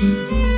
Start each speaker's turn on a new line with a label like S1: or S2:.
S1: you.